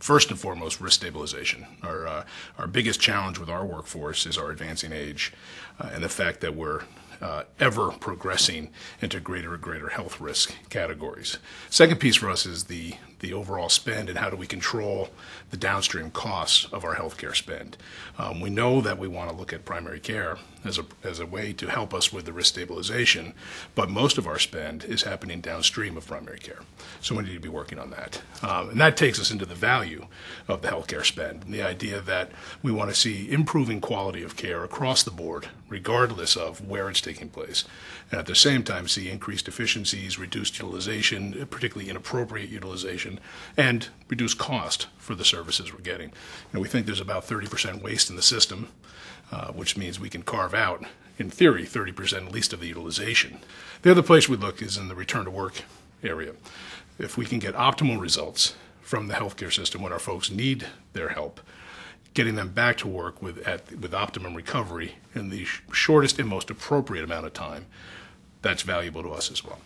first and foremost, risk stabilization. Our, uh, our biggest challenge with our workforce is our advancing age uh, and the fact that we're uh, ever progressing into greater and greater health risk categories. Second piece for us is the the overall spend and how do we control the downstream costs of our healthcare spend. Um, we know that we want to look at primary care as a, as a way to help us with the risk stabilization, but most of our spend is happening downstream of primary care. So we need to be working on that. Um, and that takes us into the value of the healthcare spend and the idea that we want to see improving quality of care across the board, regardless of where it's taking place. And at the same time, see increased efficiencies, reduced utilization, particularly inappropriate utilization and reduce cost for the services we're getting. We think there's about 30% waste in the system, uh, which means we can carve out, in theory, 30% at least of the utilization. The other place we look is in the return to work area. If we can get optimal results from the healthcare system when our folks need their help, getting them back to work with, at, with optimum recovery in the sh- shortest and most appropriate amount of time, that's valuable to us as well.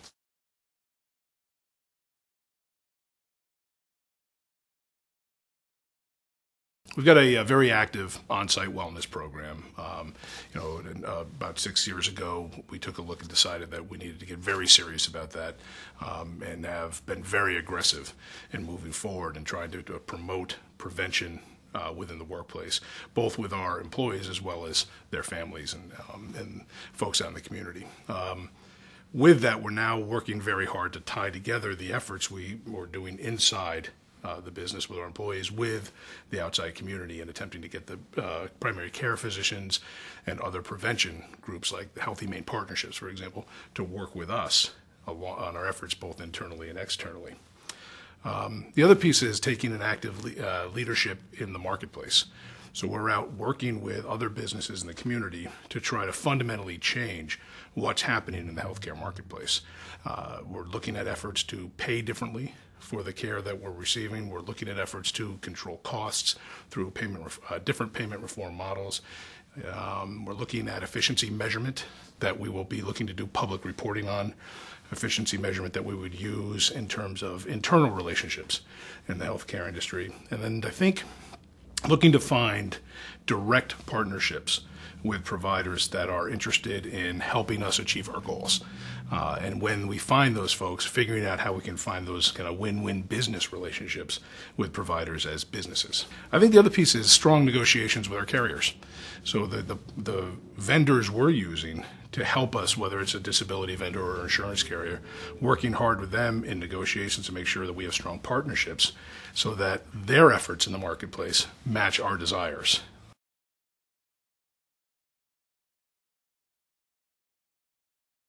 We've got a, a, very active on-site wellness program. Um, you know, uh, about six years ago, we took a look and decided that we needed to get very serious about that, um, and have been very aggressive in moving forward and trying to, to promote prevention uh, within the workplace, both with our employees as well as their families and, um, and folks out in the community. Um, with that, we're now working very hard to tie together the efforts we were doing inside uh, the business with our employees with the outside community and attempting to get the uh, primary care physicians and other prevention groups like the Healthy Maine Partnerships, for example, to work with us on our efforts both internally and externally. Um, the other piece is taking an active le- uh, leadership in the marketplace. So we're out working with other businesses in the community to try to fundamentally change what's happening in the healthcare marketplace. Uh, we're looking at efforts to pay differently for the care that we're receiving. We're looking at efforts to control costs through payment, uh, different payment reform models. Um, we're looking at efficiency measurement that we will be looking to do public reporting on, efficiency measurement that we would use in terms of internal relationships in the healthcare industry. And then I think looking to find direct partnerships with providers that are interested in helping us achieve our goals. Uh, and when we find those folks, figuring out how we can find those kind of win-win business relationships with providers as businesses. I think the other piece is strong negotiations with our carriers. So the, the, the vendors we're using to help us, whether it's a disability vendor or an insurance carrier, working hard with them in negotiations to make sure that we have strong partnerships so that their efforts in the marketplace match our desires.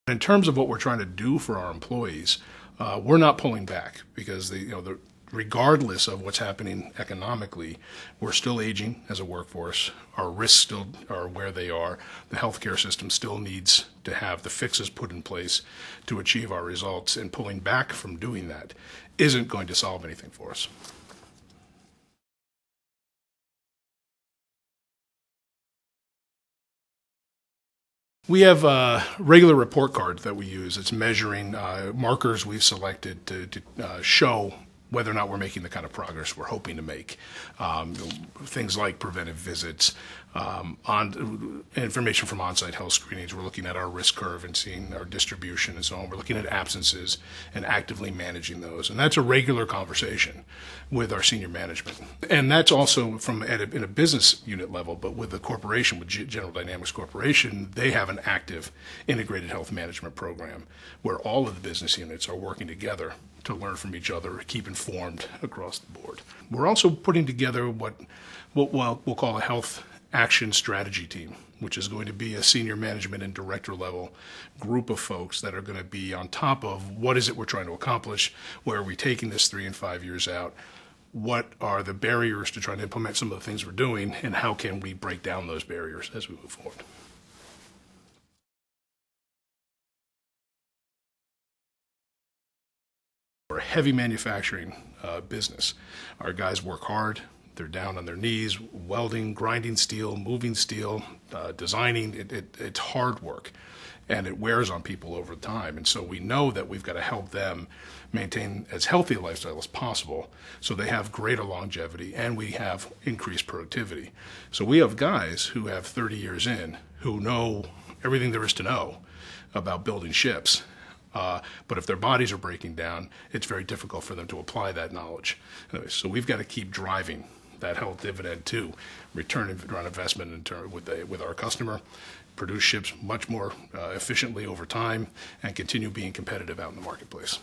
In terms of what we're trying to do for our employees, uh, we're not pulling back because the, you know, the, regardless of what's happening economically, we're still aging as a workforce. Our risks still are where they are. The healthcare system still needs to have the fixes put in place to achieve our results, and pulling back from doing that isn't going to solve anything for us. We have uh, regular report cards that we use. It's measuring uh, markers we've selected to, to uh, show whether or not we're making the kind of progress we're hoping to make. Um, things like preventive visits, um, on information from on-site health screenings. We're looking at our risk curve and seeing our distribution and so on. We're looking at absences and actively managing those, and that's a regular conversation with our senior management. And that's also from at a, in a business unit level, but with the corporation, with General Dynamics Corporation, they have an active integrated health management program where all of the business units are working together to learn from each other, keep informed across the board. We're also putting together what, what we'll, we'll call a health action strategy team, which is going to be a senior management and director level group of folks that are going to be on top of what is it we're trying to accomplish, where are we taking this three and five years out, what are the barriers to trying to implement some of the things we're doing, and how can we break down those barriers as we move forward. We're a heavy manufacturing uh, business. Our guys work hard. They're down on their knees, welding, grinding steel, moving steel, uh, designing. It, it, it's hard work. and it wears on people over time. And so we know that we've got to help them maintain as healthy a lifestyle as possible so they have greater longevity and we have increased productivity. So we have guys who have 30 years in who know everything there is to know about building ships. Uh, but if their bodies are breaking down, it's very difficult for them to apply that knowledge. Anyway, so we've got to keep driving that health dividend too, return on investment in turn with the, with our customer, produce ships much more uh, efficiently over time, and continue being competitive out in the marketplace.